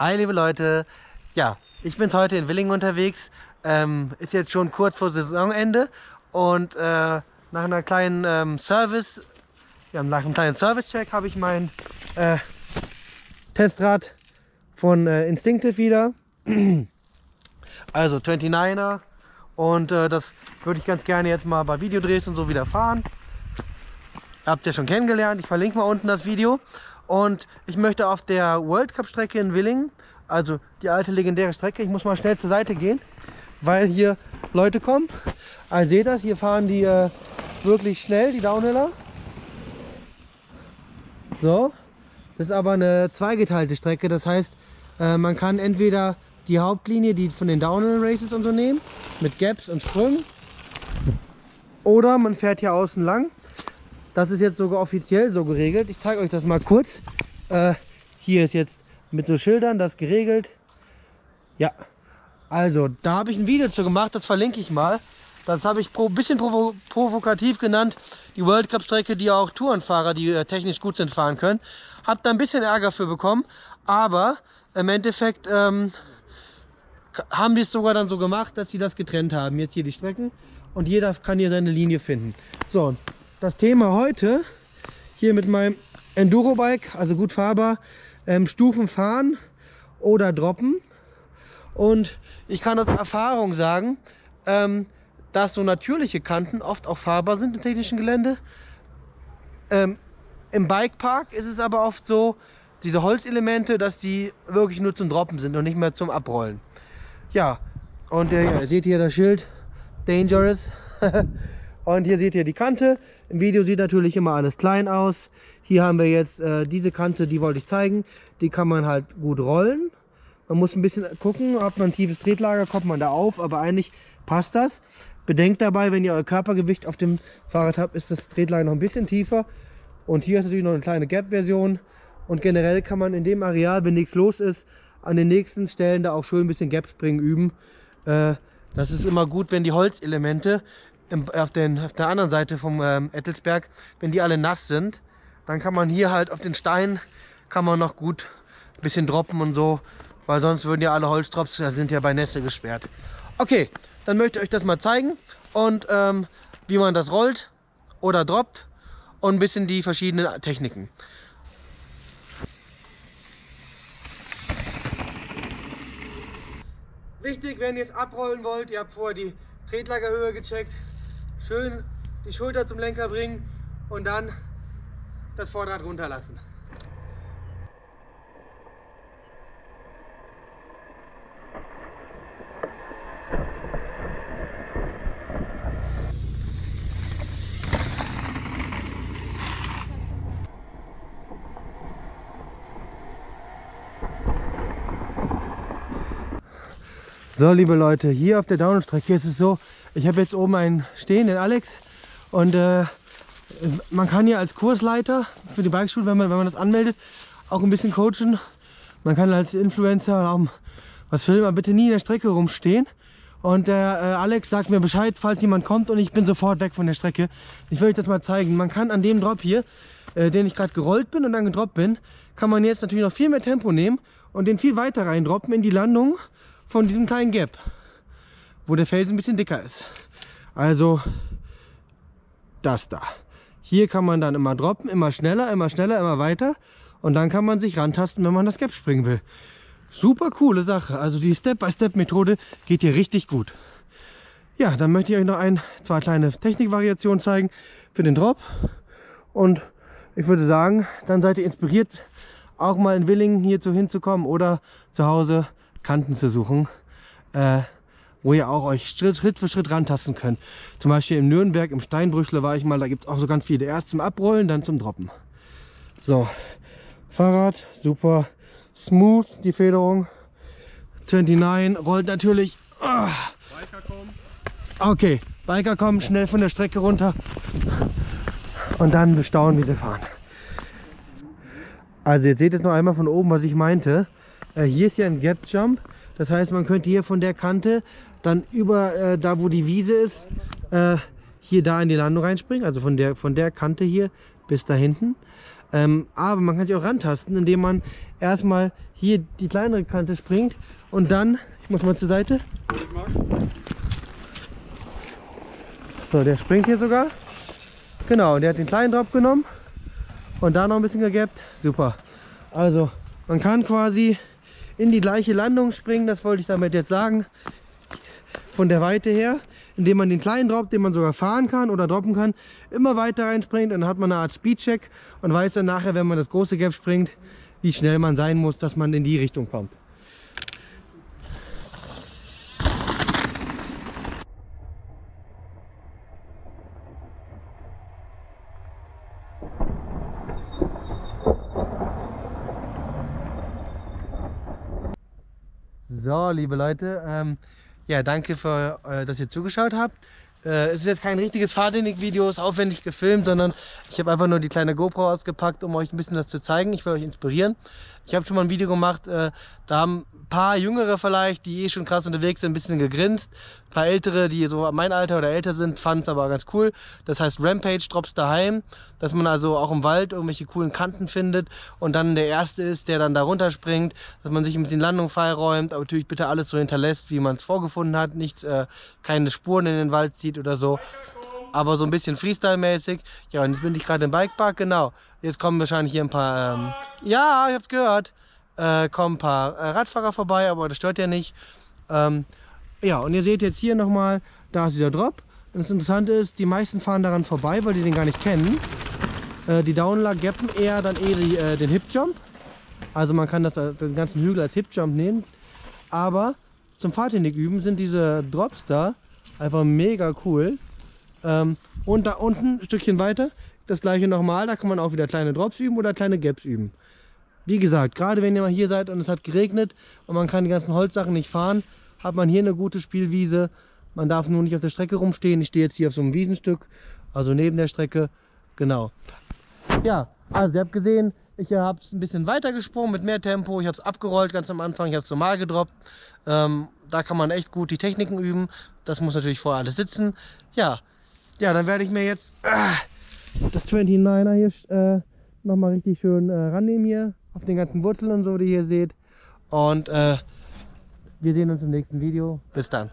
Hi liebe Leute, ja, ich bin heute in Willingen unterwegs. Ähm, ist jetzt schon kurz vor Saisonende und äh, nach einer kleinen ähm, Service, ja, nach einem kleinen Service-Check habe ich mein äh, Testrad von äh, Instinctive wieder. also 29er und äh, das würde ich ganz gerne jetzt mal bei Videodrehs und so wieder fahren. Habt ihr schon kennengelernt, ich verlinke mal unten das Video. Und ich möchte auf der World Cup Strecke in Willingen, also die alte legendäre Strecke, ich muss mal schnell zur Seite gehen, weil hier Leute kommen. Also seht das, hier fahren die äh, wirklich schnell, die Downhiller. So, das ist aber eine zweigeteilte Strecke, das heißt, äh, man kann entweder die Hauptlinie, die von den Downhill Races und so nehmen, mit Gaps und Sprüngen, oder man fährt hier außen lang das ist jetzt sogar offiziell so geregelt. Ich zeige euch das mal kurz. Äh, hier ist jetzt mit so Schildern das geregelt. Ja, also da habe ich ein Video zu gemacht, das verlinke ich mal. Das habe ich ein bisschen provo provokativ genannt. Die World Cup Strecke, die auch Tourenfahrer, die äh, technisch gut sind, fahren können. Hab da ein bisschen Ärger für bekommen. Aber im Endeffekt ähm, haben die es sogar dann so gemacht, dass sie das getrennt haben. Jetzt hier die Strecken und jeder kann hier seine Linie finden. So, das Thema heute hier mit meinem Enduro-Bike, also gut fahrbar, ähm, Stufen fahren oder droppen. Und ich kann aus Erfahrung sagen, ähm, dass so natürliche Kanten oft auch fahrbar sind im technischen Gelände. Ähm, Im Bikepark ist es aber oft so, diese Holzelemente, dass die wirklich nur zum Droppen sind und nicht mehr zum Abrollen. Ja, und äh, ja, ihr seht hier das Schild, Dangerous. und hier seht ihr die Kante. Im Video sieht natürlich immer alles klein aus. Hier haben wir jetzt äh, diese Kante, die wollte ich zeigen. Die kann man halt gut rollen. Man muss ein bisschen gucken, hat man ein tiefes Tretlager, kommt man da auf, aber eigentlich passt das. Bedenkt dabei, wenn ihr euer Körpergewicht auf dem Fahrrad habt, ist das Tretlager noch ein bisschen tiefer. Und hier ist natürlich noch eine kleine Gap-Version. Und generell kann man in dem Areal, wenn nichts los ist, an den nächsten Stellen da auch schön ein bisschen Gap-Springen üben. Äh, das ist immer gut, wenn die Holzelemente im, auf, den, auf, der anderen Seite vom ähm, Ettelsberg, wenn die alle nass sind, dann kann man hier halt auf den Stein kann man noch gut ein bisschen droppen und so, weil sonst würden ja alle Holzdrops, da sind ja bei Nässe gesperrt. Okay, dann möchte ich euch das mal zeigen und ähm, wie man das rollt oder droppt und ein bisschen die verschiedenen Techniken. Wichtig, wenn ihr es abrollen wollt, ihr habt vorher die Tretlagerhöhe gecheckt, schön die Schulter zum Lenker bringen und dann das Vorderrad runterlassen. So, liebe Leute, hier auf der Downstrecke ist es so, ich habe jetzt oben einen stehen, den Alex. Und äh, man kann hier als Kursleiter für die Bikeschule, wenn man, wenn man das anmeldet, auch ein bisschen coachen. Man kann als Influencer auch was filmen, aber bitte nie in der Strecke rumstehen. Und der äh, Alex sagt mir Bescheid, falls jemand kommt und ich bin sofort weg von der Strecke. Ich will euch das mal zeigen. Man kann an dem Drop hier, äh, den ich gerade gerollt bin und dann gedroppt bin, kann man jetzt natürlich noch viel mehr Tempo nehmen und den viel weiter reindroppen in die Landung von diesem kleinen Gap wo der Felsen ein bisschen dicker ist. Also das da. Hier kann man dann immer droppen, immer schneller, immer schneller, immer weiter. Und dann kann man sich rantasten, wenn man das Gap springen will. Super coole Sache. Also die Step-by-Step-Methode geht hier richtig gut. Ja, dann möchte ich euch noch ein, zwei kleine Technikvariationen zeigen für den Drop. Und ich würde sagen, dann seid ihr inspiriert, auch mal in Willingen hierzu hinzukommen oder zu Hause Kanten zu suchen. Äh, wo ihr auch euch Schritt, Schritt für Schritt rantasten könnt. Zum Beispiel im Nürnberg, im Steinbrüchle war ich mal, da gibt es auch so ganz viele. Erst zum Abrollen, dann zum Droppen. So, Fahrrad, super smooth, die Federung. 29 rollt natürlich. Oh. Biker kommen. Okay, Biker kommen schnell von der Strecke runter und dann bestaunen, wie sie fahren. Also jetzt seht ihr noch einmal von oben, was ich meinte. Äh, hier ist ja ein Gap Jump. Das heißt, man könnte hier von der Kante dann über äh, da, wo die Wiese ist, äh, hier da in die Landung reinspringen. Also von der, von der Kante hier bis da hinten. Ähm, aber man kann sich auch rantasten, indem man erstmal hier die kleinere Kante springt und dann, ich muss mal zur Seite. So, der springt hier sogar. Genau, der hat den kleinen Drop genommen und da noch ein bisschen gegappt. Super. Also, man kann quasi in die gleiche Landung springen, das wollte ich damit jetzt sagen. Von der Weite her, indem man den kleinen Drop, den man sogar fahren kann oder droppen kann, immer weiter reinspringt und dann hat man eine Art Speedcheck und weiß dann nachher, wenn man das große Gap springt, wie schnell man sein muss, dass man in die Richtung kommt. So, liebe Leute, ähm, ja, danke für, äh, dass ihr zugeschaut habt. Äh, es ist jetzt kein richtiges Fahrtechnik-Video, ist aufwendig gefilmt, sondern ich habe einfach nur die kleine GoPro ausgepackt, um euch ein bisschen das zu zeigen. Ich will euch inspirieren. Ich habe schon mal ein Video gemacht, äh, da haben ein paar Jüngere vielleicht, die eh schon krass unterwegs sind, ein bisschen gegrinst. Ein paar Ältere, die so mein Alter oder älter sind, fanden es aber ganz cool. Das heißt Rampage Drops daheim, dass man also auch im Wald irgendwelche coolen Kanten findet und dann der Erste ist, der dann da runterspringt, dass man sich ein bisschen Landung freiräumt, aber natürlich bitte alles so hinterlässt, wie man es vorgefunden hat. Nichts, äh, keine Spuren in den Wald zieht oder so aber so ein bisschen Freestyle-mäßig. Ja, und jetzt bin ich gerade im Bikepark, genau. Jetzt kommen wahrscheinlich hier ein paar, ähm, ja, ich hab's gehört, äh, kommen ein paar äh, Radfahrer vorbei, aber das stört ja nicht. Ähm, ja, und ihr seht jetzt hier nochmal, da ist dieser Drop. Und das Interessante ist, die meisten fahren daran vorbei, weil die den gar nicht kennen. Äh, die Downler gappen eher dann eher die, äh, den Hip Jump. Also man kann das, äh, den ganzen Hügel als Hip Jump nehmen. Aber zum Fahrtechnik üben sind diese Drops da einfach mega cool. Ähm, und da unten, ein Stückchen weiter, das gleiche nochmal. Da kann man auch wieder kleine Drops üben oder kleine Gaps üben. Wie gesagt, gerade wenn ihr mal hier seid und es hat geregnet und man kann die ganzen Holzsachen nicht fahren, hat man hier eine gute Spielwiese. Man darf nur nicht auf der Strecke rumstehen. Ich stehe jetzt hier auf so einem Wiesenstück, also neben der Strecke. Genau. Ja, also ihr habt gesehen, ich habe es ein bisschen weiter gesprungen mit mehr Tempo. Ich habe es abgerollt ganz am Anfang, ich habe es normal gedroppt. Ähm, da kann man echt gut die Techniken üben. Das muss natürlich vorher alles sitzen. Ja, ja, dann werde ich mir jetzt äh, das 29er hier äh, nochmal richtig schön äh, rannehmen hier auf den ganzen Wurzeln und so, die ihr seht. Und äh, wir sehen uns im nächsten Video. Bis dann.